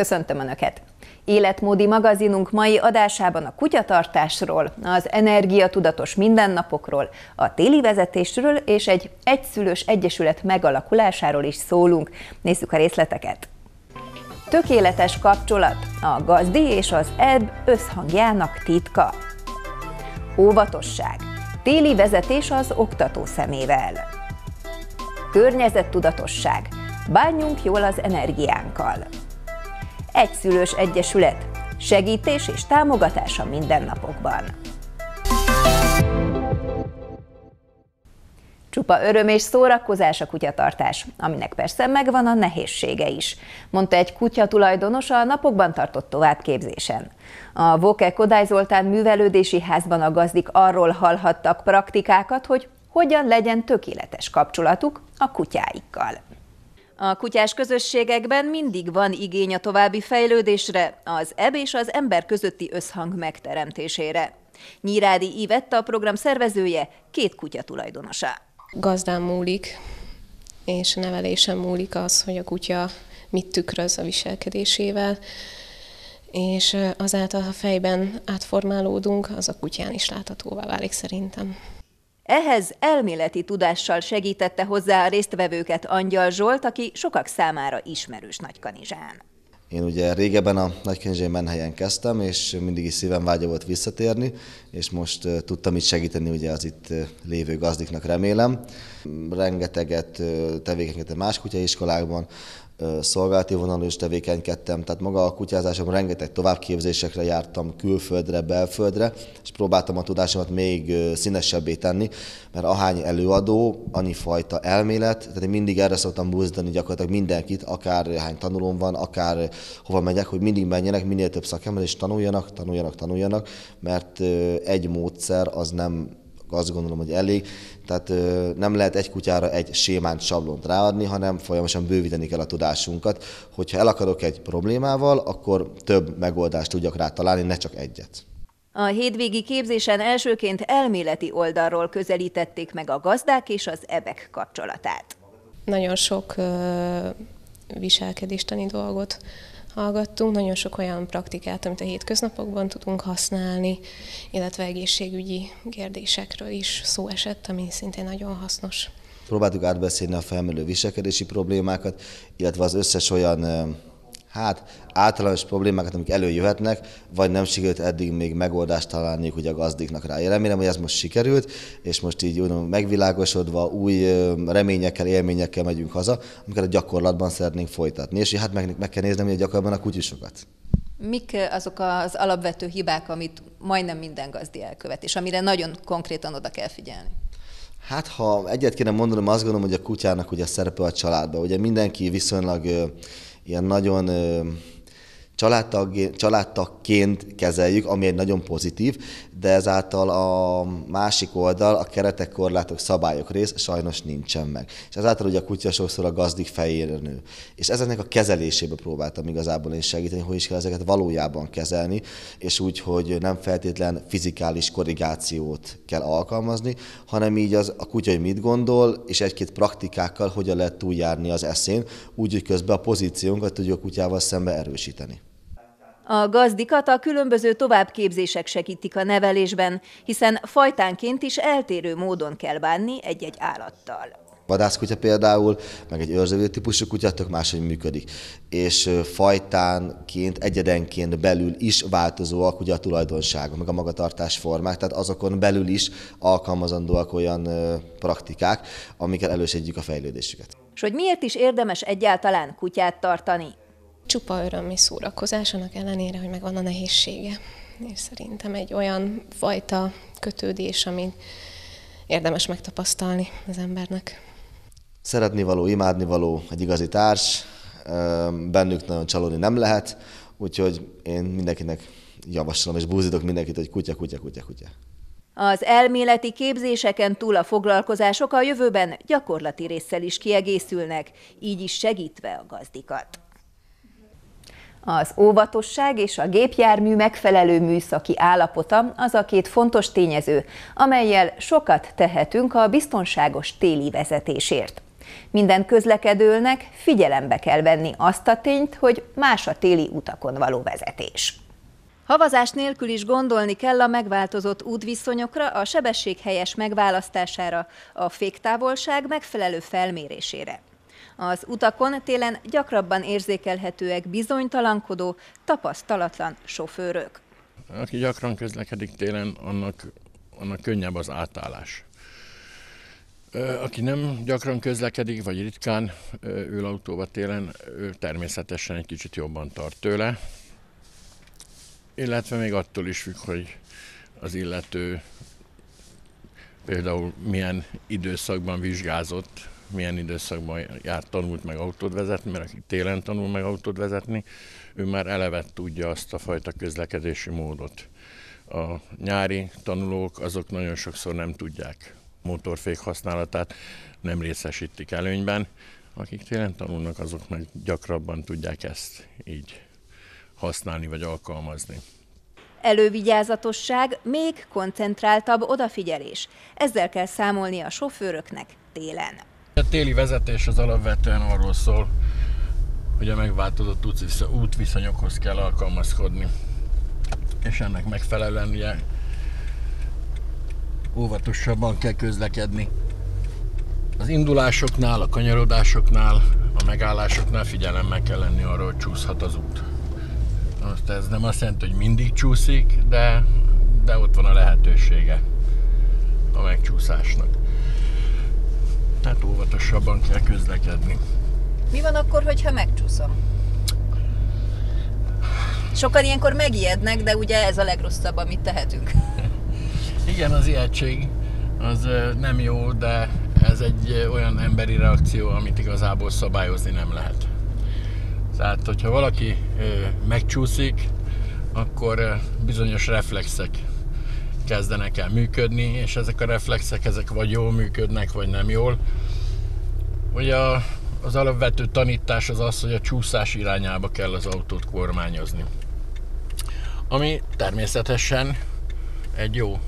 Köszöntöm Önöket! Életmódi magazinunk mai adásában a kutyatartásról, az energiatudatos mindennapokról, a téli vezetésről és egy egyszülős egyesület megalakulásáról is szólunk. Nézzük a részleteket! Tökéletes kapcsolat, a gazdi és az ebb összhangjának titka. Óvatosság, téli vezetés az oktató szemével. Környezettudatosság, bánjunk jól az energiánkkal. Egyszülős Egyesület. Segítés és támogatás a mindennapokban. Csupa öröm és szórakozás a kutyatartás, aminek persze megvan a nehézsége is, mondta egy kutya tulajdonos a napokban tartott továbbképzésen. A Voke Kodály Zoltán művelődési házban a gazdik arról hallhattak praktikákat, hogy hogyan legyen tökéletes kapcsolatuk a kutyáikkal. A kutyás közösségekben mindig van igény a további fejlődésre, az eb és az ember közötti összhang megteremtésére. Nyírádi Ivetta a program szervezője, két kutya tulajdonosa. Gazdán múlik, és a nevelésen múlik az, hogy a kutya mit tükröz a viselkedésével, és azáltal, ha fejben átformálódunk, az a kutyán is láthatóvá válik szerintem. Ehhez elméleti tudással segítette hozzá a résztvevőket Angyal Zsolt, aki sokak számára ismerős Nagykanizsán. Én ugye régebben a Nagykanizsai Menhelyen kezdtem, és mindig is szívem vágya volt visszatérni, és most tudtam itt segíteni ugye az itt lévő gazdiknak remélem. Rengeteget tevékenykedtem más kutyaiskolákban, szolgálati vonalon is tevékenykedtem, tehát maga a kutyázásom rengeteg továbbképzésekre jártam, külföldre, belföldre, és próbáltam a tudásomat még színesebbé tenni, mert ahány előadó, annyi fajta elmélet, tehát én mindig erre szoktam buzdítani gyakorlatilag mindenkit, akár hány tanulóm van, akár hova megyek, hogy mindig menjenek, minél több szakember, és tanuljanak, tanuljanak, tanuljanak, mert egy módszer az nem azt gondolom, hogy elég. Tehát nem lehet egy kutyára egy sémánt sablont ráadni, hanem folyamatosan bővíteni kell a tudásunkat. Hogyha el akarok egy problémával, akkor több megoldást tudjak rá találni, ne csak egyet. A hétvégi képzésen elsőként elméleti oldalról közelítették meg a gazdák és az ebek kapcsolatát. Nagyon sok viselkedéstani dolgot hallgattunk, nagyon sok olyan praktikát, amit a hétköznapokban tudunk használni, illetve egészségügyi kérdésekről is szó esett, ami szintén nagyon hasznos. Próbáltuk átbeszélni a felmerülő viselkedési problémákat, illetve az összes olyan hát általános problémákat, amik előjöhetnek, vagy nem sikerült eddig még megoldást találniuk ugye a gazdiknak rá. Én remélem, hogy ez most sikerült, és most így úgy megvilágosodva, új reményekkel, élményekkel megyünk haza, amiket a gyakorlatban szeretnénk folytatni. És hát meg, meg kell nézni a gyakorlatban a kutyusokat. Mik azok az alapvető hibák, amit majdnem minden gazdi elkövet, és amire nagyon konkrétan oda kell figyelni? Hát, ha egyet kéne mondanom, azt gondolom, hogy a kutyának ugye szerepe a családban. Ugye mindenki viszonylag ilyen nagyon családtag, családtagként kezeljük, ami egy nagyon pozitív, de ezáltal a másik oldal, a keretek, korlátok, szabályok rész sajnos nincsen meg. És ezáltal ugye a kutya sokszor a gazdik fejére nő. És ezeknek a kezelésébe próbáltam igazából én segíteni, hogy is kell ezeket valójában kezelni, és úgy, hogy nem feltétlen fizikális korrigációt kell alkalmazni, hanem így az, a kutya, hogy mit gondol, és egy-két praktikákkal hogyan lehet túljárni az eszén, úgy, hogy közben a pozíciónkat tudjuk a kutyával szembe erősíteni. A gazdikat a különböző továbbképzések segítik a nevelésben, hiszen fajtánként is eltérő módon kell bánni egy-egy állattal vadászkutya például, meg egy őrzővé típusú kutya tök máshogy működik. És fajtánként, egyedenként belül is változóak ugye a tulajdonságok, meg a magatartás formák, tehát azokon belül is alkalmazandóak olyan praktikák, amikkel elősegítjük a fejlődésüket. És hogy miért is érdemes egyáltalán kutyát tartani? Csupa öröm és szórakozás, annak ellenére, hogy megvan a nehézsége. És szerintem egy olyan fajta kötődés, amit érdemes megtapasztalni az embernek. Szeretni való, imádni való egy igazi társ, bennük nagyon csalódni nem lehet, úgyhogy én mindenkinek javaslom és búzítok mindenkit, hogy kutya, kutya, kutya, kutya. Az elméleti képzéseken túl a foglalkozások a jövőben gyakorlati résszel is kiegészülnek, így is segítve a gazdikat. Az óvatosság és a gépjármű megfelelő műszaki állapota az a két fontos tényező, amelyel sokat tehetünk a biztonságos téli vezetésért. Minden közlekedőnek figyelembe kell venni azt a tényt, hogy más a téli utakon való vezetés. Havazás nélkül is gondolni kell a megváltozott útviszonyokra, a sebesség helyes megválasztására, a féktávolság megfelelő felmérésére. Az utakon télen gyakrabban érzékelhetőek bizonytalankodó, tapasztalatlan sofőrök. Aki gyakran közlekedik télen, annak, annak könnyebb az átállás. Aki nem gyakran közlekedik, vagy ritkán ül autóba télen, ő természetesen egy kicsit jobban tart tőle, illetve még attól is függ, hogy az illető például milyen időszakban vizsgázott, milyen időszakban járt, tanult meg autót vezetni, mert aki télen tanul meg autót vezetni, ő már eleve tudja azt a fajta közlekedési módot. A nyári tanulók azok nagyon sokszor nem tudják motorfék használatát, nem részesítik előnyben. Akik télen tanulnak, azok meg gyakrabban tudják ezt így használni vagy alkalmazni. Elővigyázatosság, még koncentráltabb odafigyelés. Ezzel kell számolni a sofőröknek télen. A téli vezetés az alapvetően arról szól, hogy a megváltozott útviszonyokhoz kell alkalmazkodni. És ennek megfelelően ugye óvatosabban kell közlekedni. Az indulásoknál, a kanyarodásoknál, a megállásoknál figyelemmel kell lenni arra, hogy csúszhat az út. Most ez nem azt jelenti, hogy mindig csúszik, de, de ott van a lehetősége a megcsúszásnak. Tehát óvatosabban kell közlekedni. Mi van akkor, hogyha megcsúszom? Sokan ilyenkor megijednek, de ugye ez a legrosszabb, amit tehetünk. Igen, az ijegység az nem jó, de ez egy olyan emberi reakció, amit igazából szabályozni nem lehet. Tehát, hogyha valaki megcsúszik, akkor bizonyos reflexek kezdenek el működni, és ezek a reflexek, ezek vagy jól működnek, vagy nem jól. Ugye az alapvető tanítás az az, hogy a csúszás irányába kell az autót kormányozni. Ami természetesen egy jó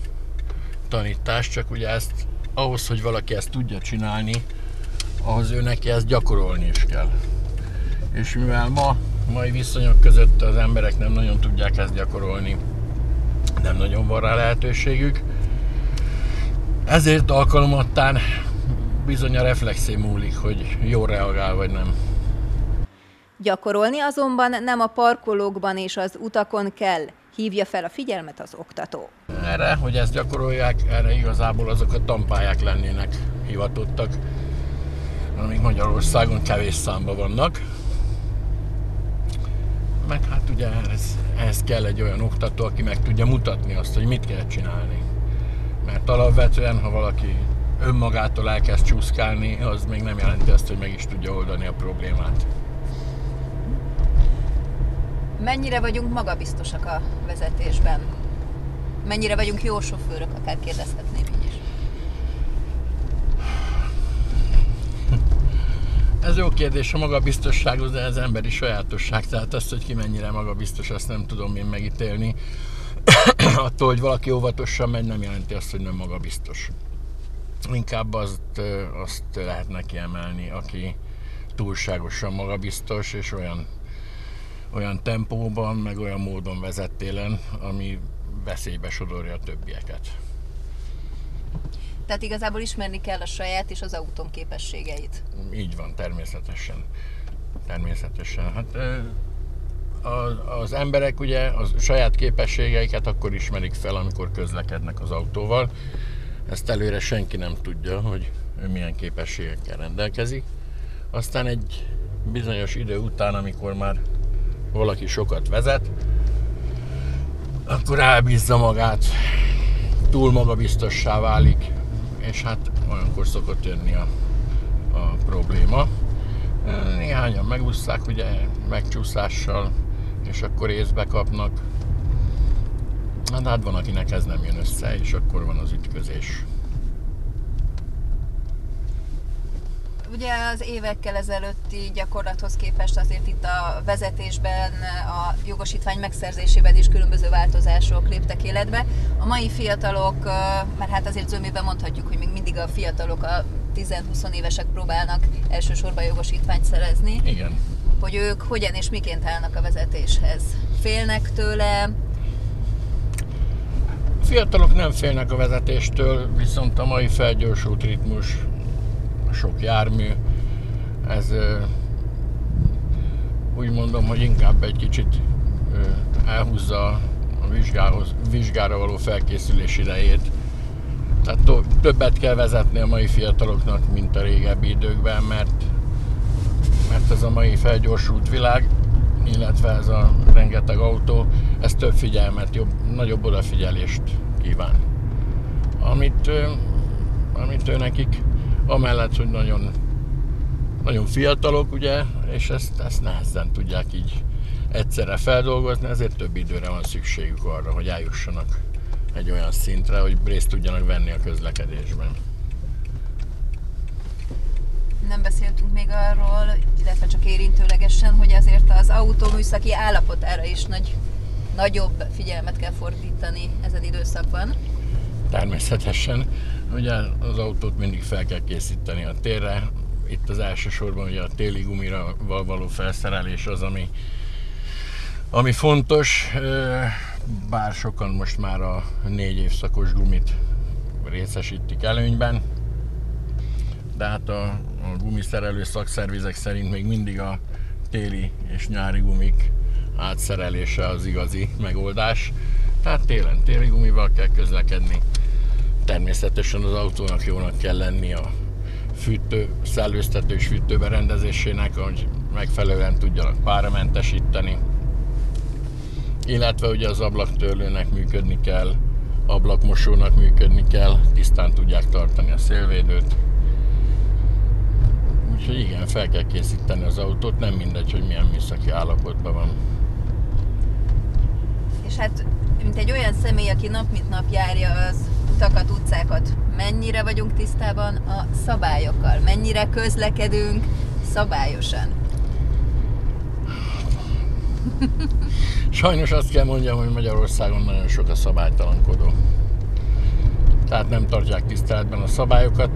tanítás, csak ugye ezt ahhoz, hogy valaki ezt tudja csinálni, ahhoz ő neki ezt gyakorolni is kell. És mivel ma, mai viszonyok között az emberek nem nagyon tudják ezt gyakorolni, nem nagyon van rá lehetőségük, ezért alkalomattán bizony a reflexé múlik, hogy jó reagál vagy nem. Gyakorolni azonban nem a parkolókban és az utakon kell, hívja fel a figyelmet az oktató. Erre, hogy ezt gyakorolják, erre igazából azok a tampályák lennének hivatottak, amik Magyarországon kevés számban vannak. Meg hát ugye ehhez, ehhez kell egy olyan oktató, aki meg tudja mutatni azt, hogy mit kell csinálni. Mert alapvetően, ha valaki önmagától elkezd csúszkálni, az még nem jelenti azt, hogy meg is tudja oldani a problémát. Mennyire vagyunk magabiztosak a vezetésben? Mennyire vagyunk jó sofőrök, akár kérdezhetném így is? Ez jó kérdés, a magabiztosság az ez emberi sajátosság, tehát azt, hogy ki mennyire magabiztos, azt nem tudom én megítélni. Attól, hogy valaki óvatosan megy, nem jelenti azt, hogy nem magabiztos. Inkább azt, azt lehet kiemelni, aki túlságosan magabiztos, és olyan olyan tempóban, meg olyan módon vezet télen, ami veszélybe sodorja a többieket. Tehát igazából ismerni kell a saját és az autón képességeit. Így van, természetesen. Természetesen. Hát az emberek ugye a saját képességeiket akkor ismerik fel, amikor közlekednek az autóval. Ezt előre senki nem tudja, hogy ő milyen képességekkel rendelkezik. Aztán egy bizonyos idő után, amikor már valaki sokat vezet, akkor elbízza magát, túl magabiztossá válik, és hát olyankor szokott jönni a, a probléma. Néhányan megúszszák ugye megcsúszással, és akkor észbe kapnak. Na, hát van, akinek ez nem jön össze, és akkor van az ütközés. Ugye az évekkel ezelőtti gyakorlathoz képest azért itt a vezetésben, a jogosítvány megszerzésében is különböző változások léptek életbe. A mai fiatalok, mert hát azért zömében mondhatjuk, hogy még mindig a fiatalok, a 10-20 évesek próbálnak elsősorban jogosítványt szerezni. Igen. Hogy ők hogyan és miként állnak a vezetéshez. Félnek tőle, fiatalok nem félnek a vezetéstől, viszont a mai felgyorsult ritmus sok jármű. Ez úgy mondom, hogy inkább egy kicsit elhúzza a vizsgához, vizsgára való felkészülés idejét. Tehát többet kell vezetni a mai fiataloknak, mint a régebbi időkben, mert, mert ez a mai felgyorsult világ, illetve ez a rengeteg autó, ez több figyelmet, jobb, nagyobb odafigyelést kíván. Amit, amit ő nekik amellett, hogy nagyon, nagyon fiatalok, ugye, és ezt, ezt nehezen tudják így egyszerre feldolgozni, ezért több időre van szükségük arra, hogy eljussanak egy olyan szintre, hogy részt tudjanak venni a közlekedésben. Nem beszéltünk még arról, illetve csak érintőlegesen, hogy azért az autó műszaki állapotára is nagy, nagyobb figyelmet kell fordítani ezen időszakban. Természetesen. Ugye az autót mindig fel kell készíteni a térre. Itt az elsősorban ugye a téli gumira való felszerelés az, ami, ami fontos, bár sokan most már a négy évszakos gumit részesítik előnyben, de hát a, a gumiszerelő szakszervizek szerint még mindig a téli és nyári gumik átszerelése az igazi megoldás. Tehát télen téli gumival kell közlekedni, Természetesen az autónak jónak kell lenni a fűtő, szellőztető és fűtőberendezésének, hogy megfelelően tudjanak páramentesíteni. Illetve ugye az ablaktörlőnek működni kell, ablakmosónak működni kell, tisztán tudják tartani a szélvédőt. Úgyhogy igen, fel kell készíteni az autót, nem mindegy, hogy milyen műszaki állapotban van. És hát, mint egy olyan személy, aki nap mint nap járja az utakat, utcákat, mennyire vagyunk tisztában a szabályokkal, mennyire közlekedünk szabályosan. Sajnos azt kell mondjam, hogy Magyarországon nagyon sok a szabálytalankodó. Tehát nem tartják tiszteletben a szabályokat.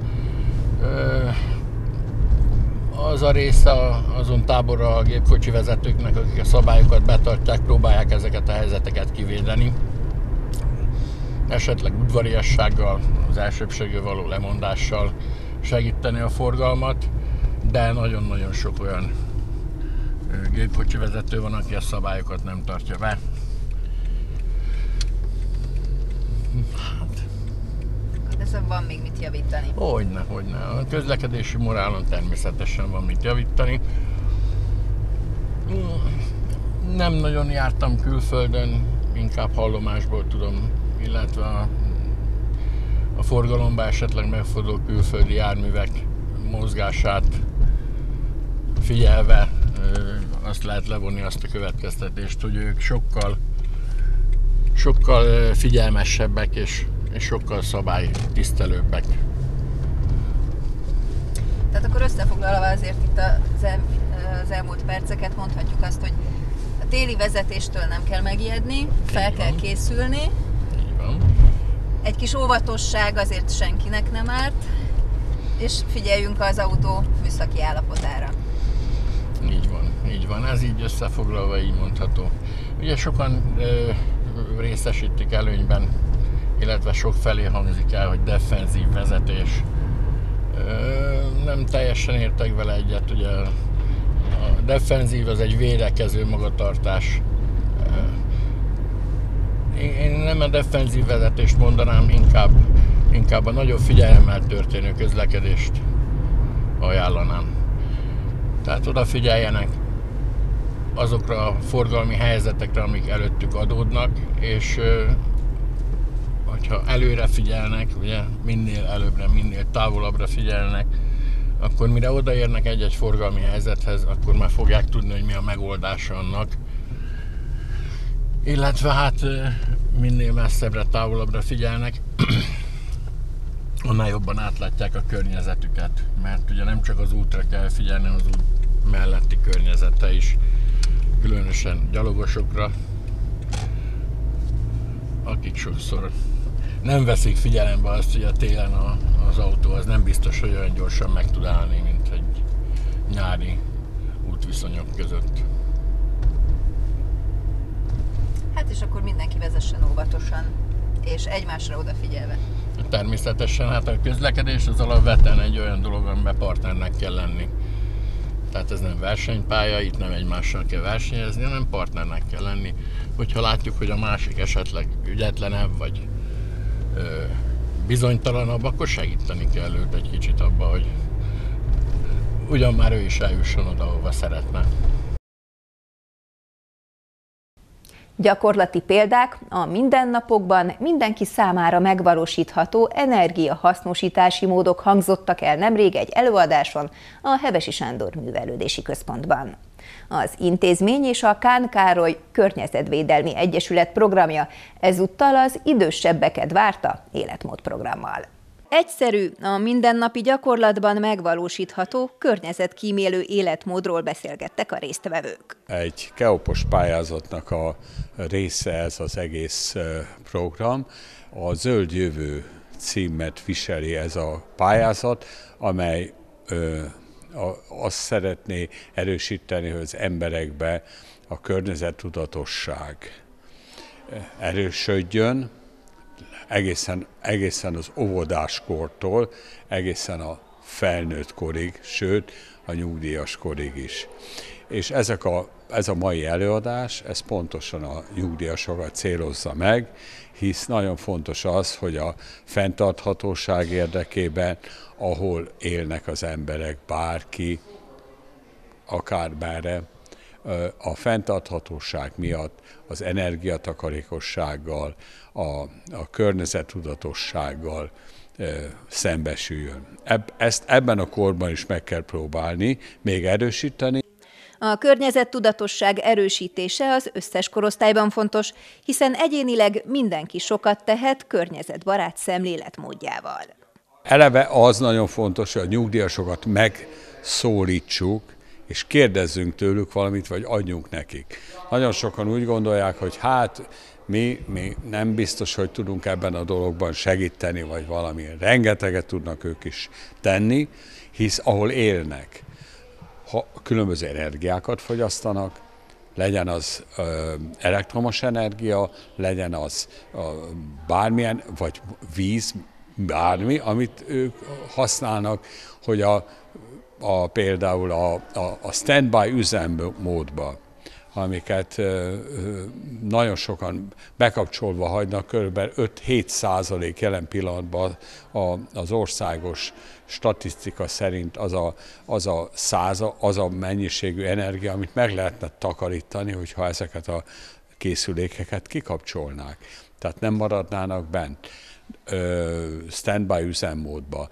Az a része azon táborra a gépkocsi vezetőknek, akik a szabályokat betartják, próbálják ezeket a helyzeteket kivédeni esetleg udvariassággal, az elsőbségű való lemondással segíteni a forgalmat, de nagyon-nagyon sok olyan gépkocsi vezető van, aki a szabályokat nem tartja be. Hát. De van még mit javítani. Hogyne, hogyne. A közlekedési morálon természetesen van mit javítani. Nem nagyon jártam külföldön, inkább hallomásból tudom illetve a, a forgalomba esetleg megforduló külföldi járművek mozgását figyelve azt lehet levonni azt a következtetést, hogy ők sokkal sokkal figyelmesebbek és, és sokkal szabálytisztelőbbek. Tehát akkor összefoglalva azért itt az, el, az elmúlt perceket mondhatjuk azt, hogy a téli vezetéstől nem kell megijedni, fel kell készülni. Egy kis óvatosság azért senkinek nem árt, és figyeljünk az autó műszaki állapotára. Így van, így van. Ez így összefoglalva így mondható. Ugye sokan ö, részesítik előnyben, illetve sok felé hangzik el, hogy defenzív vezetés. Ö, nem teljesen értek vele egyet, ugye a defenzív az egy védekező magatartás én nem a defenzív vezetést mondanám, inkább, inkább a nagyobb figyelemmel történő közlekedést ajánlanám. Tehát odafigyeljenek azokra a forgalmi helyzetekre, amik előttük adódnak, és hogyha előre figyelnek, ugye minél előbbre, minél távolabbra figyelnek, akkor mire odaérnek egy-egy forgalmi helyzethez, akkor már fogják tudni, hogy mi a megoldása annak, illetve hát minél messzebbre, távolabbra figyelnek, annál jobban átlátják a környezetüket, mert ugye nem csak az útra kell figyelni, az út melletti környezete is, különösen gyalogosokra, akik sokszor nem veszik figyelembe azt, hogy a télen a, az autó az nem biztos, hogy olyan gyorsan meg tud állni, mint egy nyári útviszonyok között. Hát és akkor mindenki vezessen óvatosan, és egymásra odafigyelve. Természetesen hát a közlekedés az alapvetően egy olyan dolog, amiben partnernek kell lenni. Tehát ez nem versenypálya, itt nem egymással kell versenyezni, hanem partnernek kell lenni. Hogyha látjuk, hogy a másik esetleg ügyetlenebb, vagy ö, bizonytalanabb, akkor segíteni kell őt egy kicsit abba, hogy ugyan már ő is eljusson oda, ahova szeretne. Gyakorlati példák a mindennapokban mindenki számára megvalósítható energiahasznosítási módok hangzottak el nemrég egy előadáson a Hevesi Sándor Művelődési Központban. Az intézmény és a Kán Károly Környezetvédelmi Egyesület programja ezúttal az idősebbeket várta életmódprogrammal. Egyszerű, a mindennapi gyakorlatban megvalósítható, környezetkímélő életmódról beszélgettek a résztvevők. Egy keopos pályázatnak a része ez az egész program. A Zöld Jövő címet viseli ez a pályázat, amely ö, azt szeretné erősíteni, hogy az emberekbe a környezettudatosság erősödjön, egészen, egészen az óvodáskortól, egészen a felnőtt korig, sőt a nyugdíjas korig is. És ezek a, ez a mai előadás, ez pontosan a nyugdíjasokat célozza meg, hisz nagyon fontos az, hogy a fenntarthatóság érdekében, ahol élnek az emberek, bárki, akár bárre, a fenntarthatóság miatt az energiatakarékossággal, a, a környezettudatossággal szembesüljön. Eb, ezt ebben a korban is meg kell próbálni, még erősíteni. A környezettudatosság erősítése az összes korosztályban fontos, hiszen egyénileg mindenki sokat tehet környezetbarát szemléletmódjával. Eleve az nagyon fontos, hogy a nyugdíjasokat megszólítsuk, és kérdezzünk tőlük valamit, vagy adjunk nekik. Nagyon sokan úgy gondolják, hogy hát mi, mi nem biztos, hogy tudunk ebben a dologban segíteni, vagy valami. Rengeteget tudnak ők is tenni, hisz ahol élnek, ha különböző energiákat fogyasztanak, legyen az ö, elektromos energia, legyen az ö, bármilyen, vagy víz, bármi, amit ők használnak, hogy a, a, például a, a, a standby üzemmódba, amiket nagyon sokan bekapcsolva hagynak, kb. 5-7 százalék jelen pillanatban az országos statisztika szerint az a, az a száza, az a mennyiségű energia, amit meg lehetne takarítani, hogyha ezeket a készülékeket kikapcsolnák. Tehát nem maradnának bent standby üzemmódba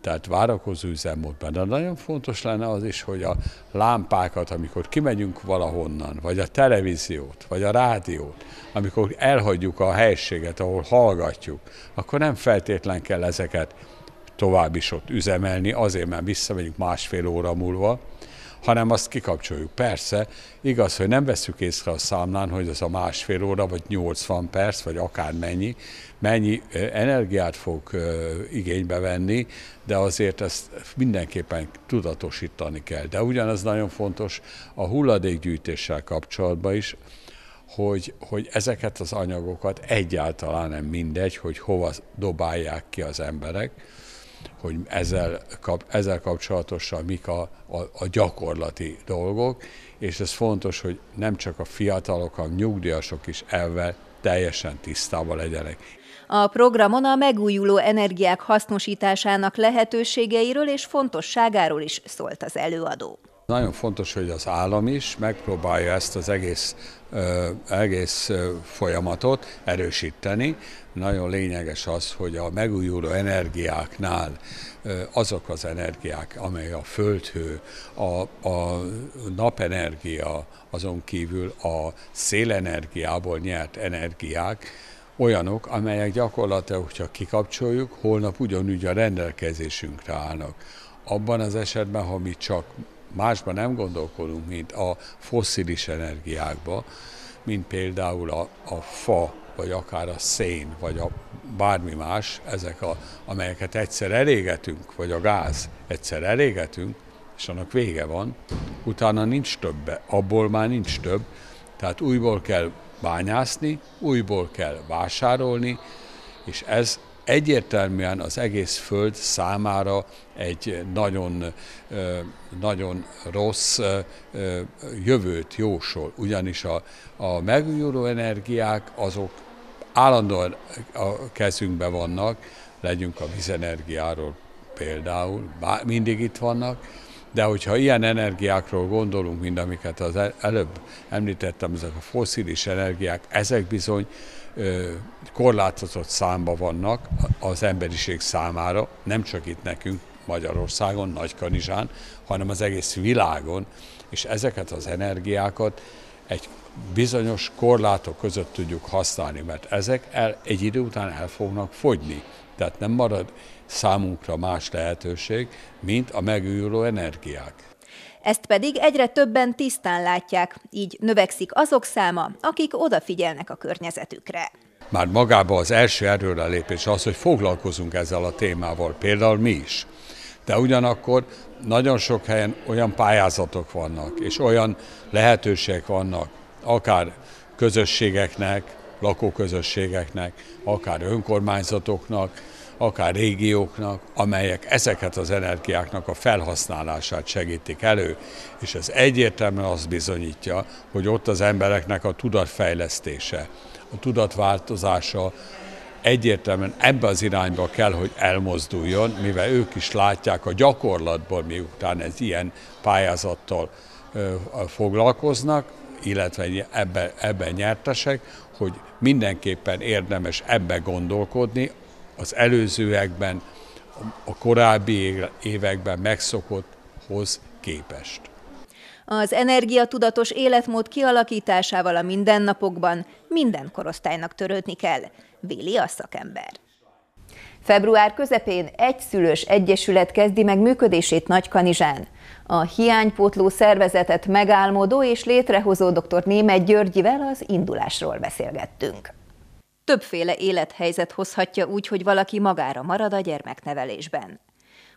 tehát várakozó üzemmódban. De nagyon fontos lenne az is, hogy a lámpákat, amikor kimegyünk valahonnan, vagy a televíziót, vagy a rádiót, amikor elhagyjuk a helységet, ahol hallgatjuk, akkor nem feltétlen kell ezeket tovább is ott üzemelni, azért, mert visszamegyünk másfél óra múlva, hanem azt kikapcsoljuk. Persze, igaz, hogy nem veszük észre a számlán, hogy az a másfél óra, vagy 80 perc, vagy akár mennyi, mennyi energiát fog igénybe venni, de azért ezt mindenképpen tudatosítani kell. De ugyanaz nagyon fontos a hulladékgyűjtéssel kapcsolatban is, hogy, hogy ezeket az anyagokat egyáltalán nem mindegy, hogy hova dobálják ki az emberek, hogy ezzel, kap, ezzel kapcsolatosan mik a, a, a gyakorlati dolgok, és ez fontos, hogy nem csak a fiatalok, hanem nyugdíjasok is elve teljesen tisztában legyenek. A programon a megújuló energiák hasznosításának lehetőségeiről és fontosságáról is szólt az előadó. Nagyon fontos, hogy az állam is megpróbálja ezt az egész, egész folyamatot erősíteni. Nagyon lényeges az, hogy a megújuló energiáknál azok az energiák, amely a földhő, a, a napenergia, azon kívül a szélenergiából nyert energiák, olyanok, amelyek gyakorlatilag, hogyha kikapcsoljuk, holnap ugyanúgy a rendelkezésünkre állnak. Abban az esetben, ha mi csak másban nem gondolkodunk, mint a fosszilis energiákba, mint például a, a fa, vagy akár a szén, vagy a bármi más, ezek, a, amelyeket egyszer elégetünk, vagy a gáz egyszer elégetünk, és annak vége van, utána nincs többe, abból már nincs több, tehát újból kell bányászni, újból kell vásárolni, és ez egyértelműen az egész Föld számára egy nagyon, nagyon rossz jövőt jósol, ugyanis a, a megújuló energiák azok állandóan a kezünkben vannak, legyünk a vízenergiáról például, mindig itt vannak, de hogyha ilyen energiákról gondolunk, mint amiket az előbb említettem, ezek a foszilis energiák, ezek bizony korlátozott számba vannak az emberiség számára, nem csak itt nekünk Magyarországon, Nagykanizsán, hanem az egész világon, és ezeket az energiákat egy bizonyos korlátok között tudjuk használni, mert ezek el, egy idő után el fognak fogyni. Tehát nem marad számunkra más lehetőség, mint a megújuló energiák. Ezt pedig egyre többen tisztán látják, így növekszik azok száma, akik odafigyelnek a környezetükre. Már magában az első erőrelépés az, hogy foglalkozunk ezzel a témával, például mi is. De ugyanakkor nagyon sok helyen olyan pályázatok vannak, és olyan lehetőségek vannak, akár közösségeknek, lakóközösségeknek, akár önkormányzatoknak, akár régióknak, amelyek ezeket az energiáknak a felhasználását segítik elő, és ez egyértelműen azt bizonyítja, hogy ott az embereknek a tudatfejlesztése, a tudatváltozása egyértelműen ebbe az irányba kell, hogy elmozduljon, mivel ők is látják a gyakorlatból, miután ez ilyen pályázattal foglalkoznak, illetve ebben ebbe nyertesek, hogy mindenképpen érdemes ebbe gondolkodni, az előzőekben, a korábbi években megszokotthoz képest. Az energiatudatos életmód kialakításával a mindennapokban minden korosztálynak törődni kell, véli a szakember. Február közepén egy szülős egyesület kezdi meg működését Nagykanizsán. A hiánypótló szervezetet megálmodó és létrehozó dr. Német Györgyivel az indulásról beszélgettünk. Többféle élethelyzet hozhatja úgy, hogy valaki magára marad a gyermeknevelésben.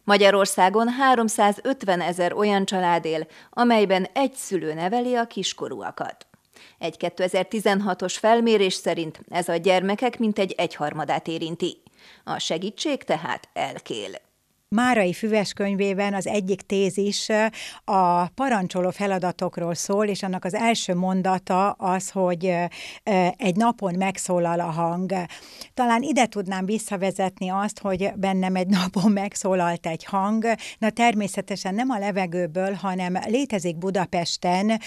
Magyarországon 350 ezer olyan család él, amelyben egy szülő neveli a kiskorúakat. Egy 2016-os felmérés szerint ez a gyermekek mintegy egyharmadát érinti. A segítség tehát elkél. Márai Füves könyvében az egyik tézis a parancsoló feladatokról szól, és annak az első mondata az, hogy egy napon megszólal a hang. Talán ide tudnám visszavezetni azt, hogy bennem egy napon megszólalt egy hang. Na természetesen nem a levegőből, hanem létezik Budapesten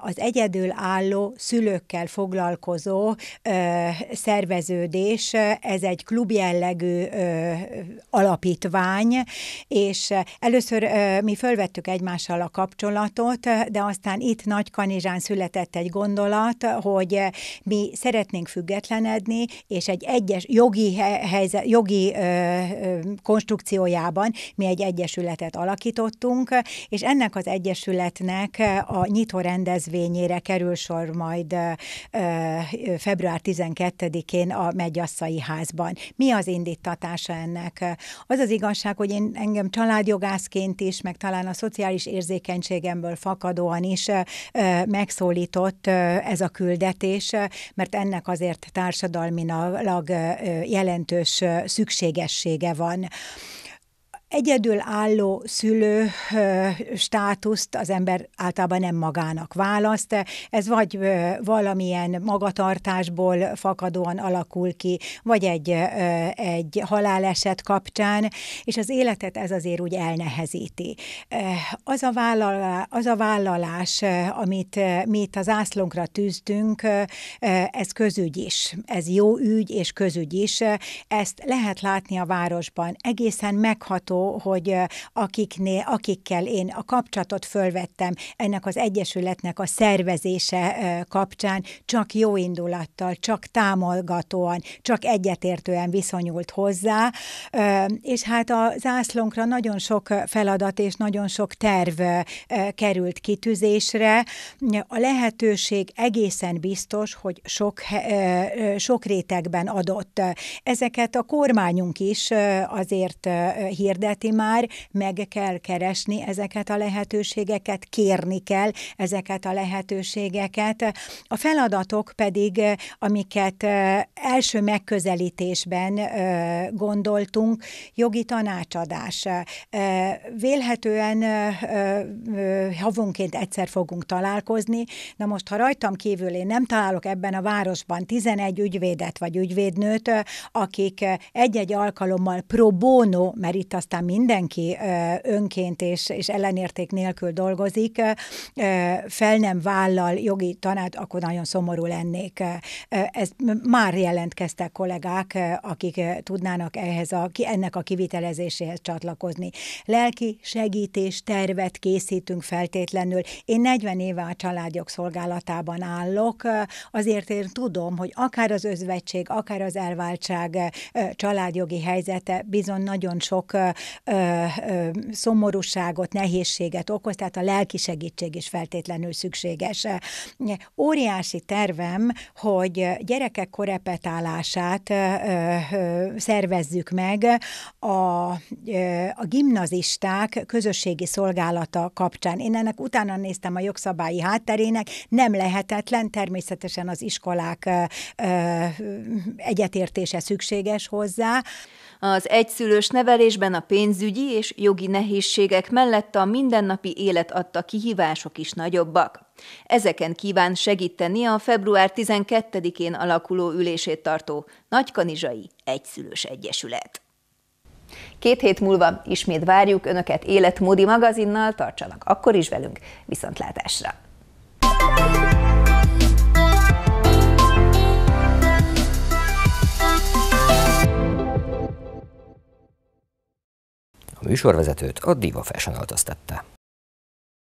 az egyedül álló szülőkkel foglalkozó szerveződés. Ez egy klubjellegű alapítvány, és először mi fölvettük egymással a kapcsolatot, de aztán itt Nagy Kanizsán született egy gondolat, hogy mi szeretnénk függetlenedni, és egy egyes jogi, helyzet, jogi konstrukciójában mi egy egyesületet alakítottunk, és ennek az egyesületnek a nyitó rendezvényére kerül sor majd február 12-én a Megyasszai házban. Mi az indítatása ennek? Az az igazság, hogy hogy én engem családjogászként is, meg talán a szociális érzékenységemből fakadóan is megszólított ez a küldetés, mert ennek azért társadalmilag jelentős szükségessége van egyedül álló szülő státuszt az ember általában nem magának választ. Ez vagy valamilyen magatartásból fakadóan alakul ki, vagy egy, egy haláleset kapcsán, és az életet ez azért úgy elnehezíti. Az a, vállalás, az a vállalás, amit mi itt az ászlónkra tűztünk, ez közügy is. Ez jó ügy és közügy is. Ezt lehet látni a városban. Egészen megható, hogy akiknél, akikkel én a kapcsolatot fölvettem ennek az egyesületnek a szervezése kapcsán, csak jó indulattal, csak támogatóan, csak egyetértően viszonyult hozzá, és hát a zászlónkra nagyon sok feladat és nagyon sok terv került kitűzésre. A lehetőség egészen biztos, hogy sok, sok rétegben adott. Ezeket a kormányunk is azért hirdeti már, meg kell keresni ezeket a lehetőségeket, kérni kell ezeket a lehetőségeket. A feladatok pedig, amiket első megközelítésben gondoltunk, jogi tanácsadás. Vélhetően havonként egyszer fogunk találkozni, na most, ha rajtam kívül én nem találok ebben a városban 11 ügyvédet vagy ügyvédnőt, akik egy-egy alkalommal pro bono, mert itt aztán mindenki önként és, és ellenérték nélkül dolgozik, fel nem vállal jogi tanács, akkor nagyon szomorú lennék. Ez már jelentkeztek kollégák, akik tudnának ehhez a, ennek a kivitelezéséhez csatlakozni. Lelki segítés tervet készítünk feltétlenül. Én 40 éve a családjog szolgálatában állok, azért én tudom, hogy akár az özvegység, akár az elváltság családjogi helyzete bizony nagyon sok szomorúságot, nehézséget okoz, tehát a lelki segítség is feltétlenül szükséges. Óriási tervem, hogy gyerekek korepetálását szervezzük meg a, a gimnazisták közösségi szolgálata kapcsán. Én ennek utána néztem a jogszabályi hátterének, nem lehetetlen, természetesen az iskolák egyetértése szükséges hozzá. Az egyszülős nevelésben a pénzügyi és jogi nehézségek mellett a mindennapi élet adta kihívások is nagyobbak. Ezeken kíván segíteni a február 12-én alakuló ülését tartó Nagykanizsai Egyszülős Egyesület. Két hét múlva ismét várjuk Önöket életmódi magazinnal, tartsanak akkor is velünk, viszontlátásra! Műsorvezetőt a Diva Fashion öltöztette.